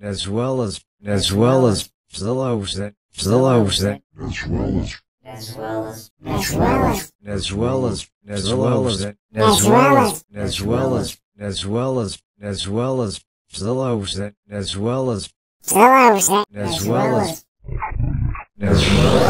as well as as well as Zillows that Zillows that as well as as well as as well as as well as as well as as well as as well as as well as as well as Zillows that as well as Zillows as well as as well as